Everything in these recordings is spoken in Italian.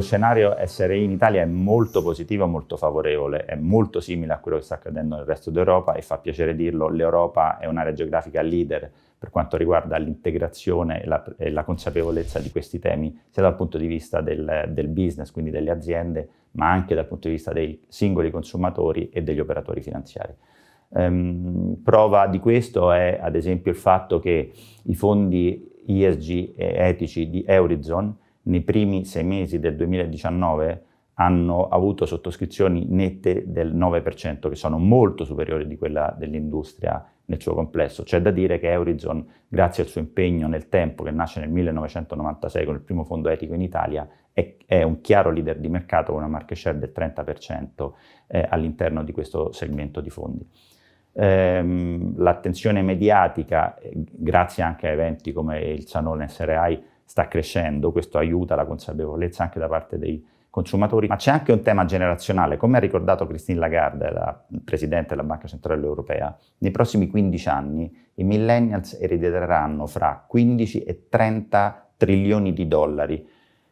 scenario SRI in Italia è molto positivo, molto favorevole, è molto simile a quello che sta accadendo nel resto d'Europa e fa piacere dirlo, l'Europa è un'area geografica leader per quanto riguarda l'integrazione e la, e la, consapevolezza di questi temi, sia dal punto di vista del, del business, quindi delle aziende, ma anche dal punto di vista dei singoli consumatori e degli operatori finanziari. Um, prova di questo è ad esempio il fatto che i fondi ESG e etici di Eurizon nei primi sei mesi del 2019 hanno avuto sottoscrizioni nette del 9%, che sono molto superiori di quella dell'industria nel suo complesso. C'è da dire che Eurizon, grazie al suo impegno nel tempo, che nasce nel 1996 con il primo fondo etico in Italia, è, è un chiaro leader di mercato con una market share del 30% eh, all'interno di questo segmento di fondi. Ehm, l'attenzione mediatica, eh, grazie anche a eventi come il Sanone SRI, sta crescendo, questo aiuta la consapevolezza anche da parte dei consumatori, ma c'è anche un tema generazionale, come ha ricordato Christine Lagarde, la Presidente della Banca Centrale Europea, nei prossimi 15 anni i millennials erediteranno fra 15 e 30 trilioni di dollari.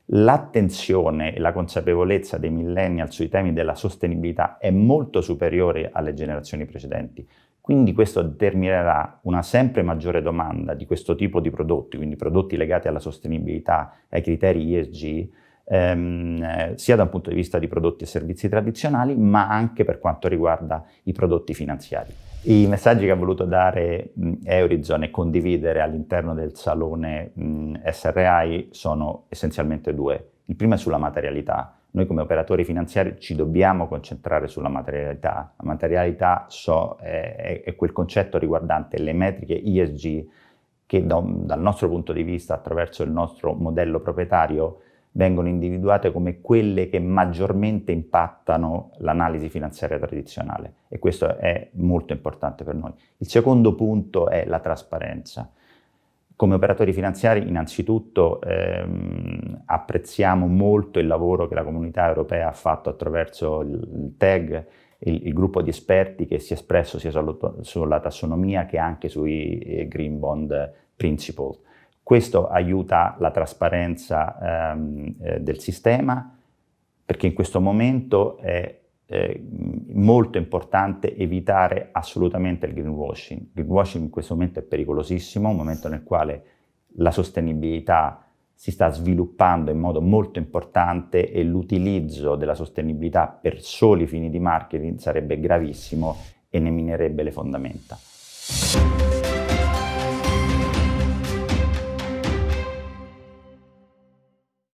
L'attenzione e la consapevolezza dei millennials sui temi della sostenibilità è molto superiore alle generazioni precedenti. Quindi questo determinerà una sempre maggiore domanda di questo tipo di prodotti, quindi prodotti legati alla sostenibilità, ai criteri ESG, ehm, sia da un punto di vista di prodotti e servizi tradizionali, ma anche per quanto riguarda i prodotti finanziari. I messaggi che ha voluto dare mh, Eurizon e condividere all'interno del salone mh, SRI sono essenzialmente due. Il primo è sulla materialità, noi come operatori finanziari ci dobbiamo concentrare sulla materialità. La materialità so, è, è, quel concetto riguardante le metriche ESG che da, dal nostro punto di vista, attraverso il nostro modello proprietario, vengono individuate come quelle che maggiormente impattano l'analisi finanziaria tradizionale e questo è molto importante per noi. Il secondo punto è la trasparenza. Come operatori finanziari innanzitutto ehm, apprezziamo molto il lavoro che la comunità europea ha fatto attraverso il TEG, il, il gruppo di esperti che si è espresso sia sulla tassonomia che anche sui eh, Green Bond Principle. Questo aiuta la trasparenza ehm, eh, del sistema perché in questo momento è eh, molto importante evitare assolutamente il greenwashing. Il greenwashing in questo momento è pericolosissimo, un momento nel quale la sostenibilità si sta sviluppando in modo molto importante e l'utilizzo della sostenibilità per soli fini di marketing sarebbe gravissimo e ne minerebbe le fondamenta.